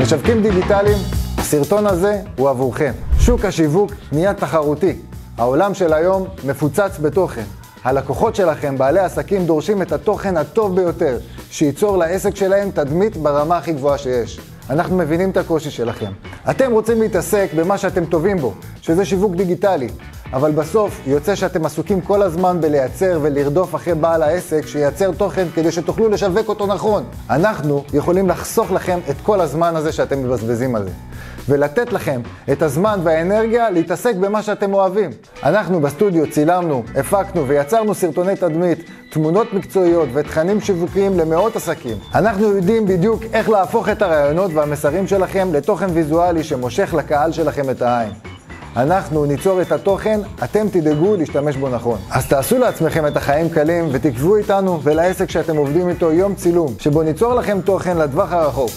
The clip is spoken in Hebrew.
משווקים דיגיטליים, הסרטון הזה הוא עבורכם. שוק השיווק נהיה תחרותי. העולם של היום מפוצץ בתוכן. הלקוחות שלכם, בעלי עסקים, דורשים את התוכן הטוב ביותר, שייצור לעסק שלהם תדמית ברמה הכי גבוהה שיש. אנחנו מבינים את הקושי שלכם. אתם רוצים להתעסק במה שאתם טובים בו, שזה שיווק דיגיטלי. אבל בסוף יוצא שאתם עסוקים כל הזמן בלייצר ולרדוף אחרי בעל העסק שייצר תוכן כדי שתוכלו לשווק אותו נכון. אנחנו יכולים לחסוך לכם את כל הזמן הזה שאתם מבזבזים על זה. ולתת לכם את הזמן והאנרגיה להתעסק במה שאתם אוהבים. אנחנו בסטודיו צילמנו, הפקנו ויצרנו סרטוני תדמית, תמונות מקצועיות ותכנים שיווקיים למאות עסקים. אנחנו יודעים בדיוק איך להפוך את הרעיונות והמסרים שלכם לתוכן ויזואלי שמושך לקהל שלכם את העין. אנחנו ניצור את התוכן, אתם תדאגו להשתמש בו נכון. אז תעשו לעצמכם את החיים קלים ותקבעו איתנו ולעסק שאתם עובדים איתו יום צילום, שבו ניצור לכם תוכן לטווח הרחוק.